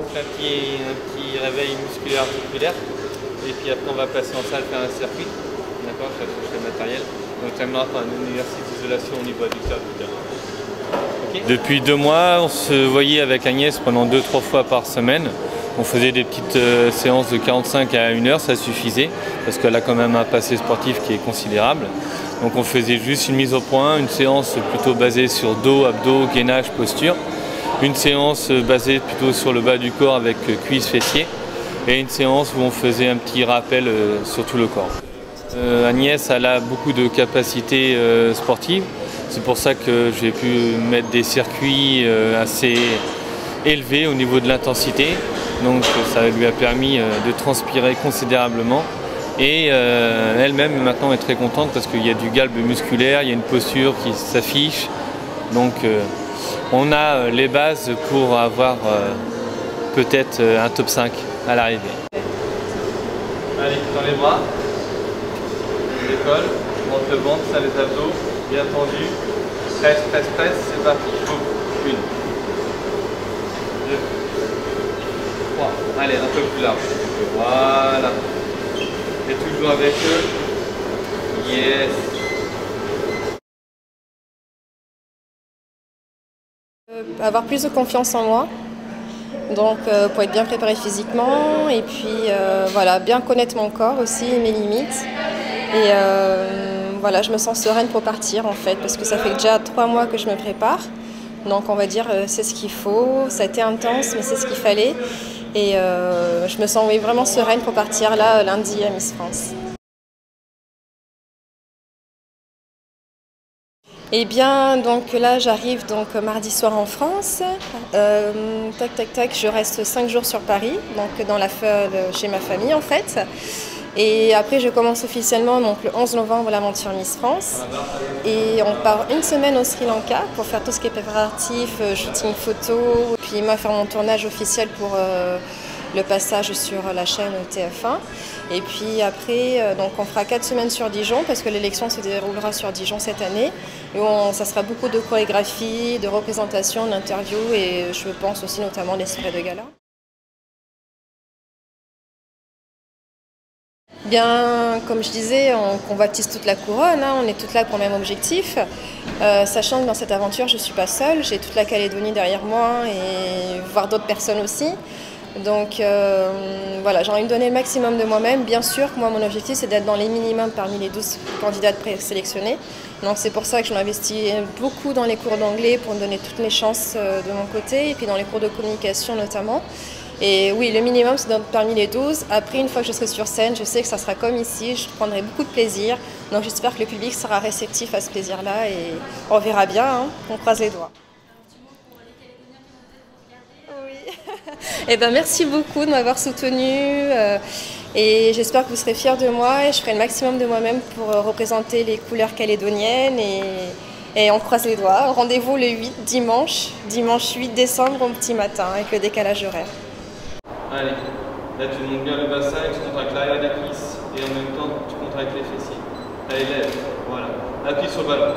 petit, un petit réveil musculaire articulaire. Et puis après, on va passer en salle faire un circuit. D'accord Je toucher le matériel. Donc, ça mènera un exercice d'isolation au niveau du cervical. Depuis deux mois, on se voyait avec Agnès pendant deux, trois fois par semaine. On faisait des petites euh, séances de 45 à 1 heure, ça suffisait, parce qu'elle a quand même un passé sportif qui est considérable. Donc on faisait juste une mise au point, une séance plutôt basée sur dos, abdos, gainage, posture. Une séance basée plutôt sur le bas du corps avec cuisses, fessiers. Et une séance où on faisait un petit rappel euh, sur tout le corps. Euh, Agnès, elle a beaucoup de capacités sportives. C'est pour ça que j'ai pu mettre des circuits assez élevés au niveau de l'intensité. Donc ça lui a permis euh, de transpirer considérablement. Et euh, elle-même maintenant est très contente parce qu'il y a du galbe musculaire, il y a une posture qui s'affiche. Donc euh, on a les bases pour avoir peut-être un top 5 à l'arrivée. Allez, dans les bras, on décolle, on monte le ventre, ça les abdos, bien tendu. Presse, presse, presse, c'est parti. Une, deux, Allez, un peu plus large. Voilà. Et toujours avec eux. Yes. Avoir plus de confiance en moi. Donc euh, pour être bien préparé physiquement et puis euh, voilà, bien connaître mon corps aussi, mes limites. Et voilà, je me sens sereine pour partir en fait, parce que ça fait déjà trois mois que je me prépare. Donc on va dire c'est ce qu'il faut, ça a été intense, mais c'est ce qu'il fallait. Et euh, je me sens vraiment sereine pour partir là lundi à Miss France. Eh bien, donc là, j'arrive donc mardi soir en France. Euh, tac, tac, tac, je reste cinq jours sur Paris, donc dans la chez ma famille en fait. Et après, je commence officiellement donc, le 11 novembre l'aventure Miss France. Et on part une semaine au Sri Lanka pour faire tout ce qui est préparatif, euh, shooting photo, puis moi faire mon tournage officiel pour euh, le passage sur la chaîne TF1. Et puis après, euh, donc on fera quatre semaines sur Dijon parce que l'élection se déroulera sur Dijon cette année. Et ça sera beaucoup de chorégraphie, de représentation, d'interviews et je pense aussi notamment des soirées de gala. Bien, comme je disais, on convoitise toute la couronne, hein, on est toutes là pour le même objectif. Euh, sachant que dans cette aventure, je ne suis pas seule, j'ai toute la Calédonie derrière moi et voir d'autres personnes aussi. Donc euh, voilà, j'ai envie de donner le maximum de moi-même. Bien sûr moi, mon objectif, c'est d'être dans les minimums parmi les 12 candidates présélectionnées. Donc c'est pour ça que je m'investis beaucoup dans les cours d'anglais pour me donner toutes mes chances euh, de mon côté, et puis dans les cours de communication notamment. Et oui, le minimum, c'est parmi les 12. Après, une fois que je serai sur scène, je sais que ça sera comme ici, je prendrai beaucoup de plaisir. Donc j'espère que le public sera réceptif à ce plaisir-là et on verra bien, hein. on croise les doigts. Eh ben, merci beaucoup de m'avoir soutenu euh, et j'espère que vous serez fiers de moi et je ferai le maximum de moi-même pour euh, représenter les couleurs calédoniennes et, et on croise les doigts. Rendez-vous le 8 dimanche, dimanche 8 décembre au petit matin avec le décalage horaire. Allez, là tu montes bien le bassin et tu contractes l'arrière des cuisses et en même temps tu contractes les fessiers. Allez, lève, voilà. Appuie sur le ballon.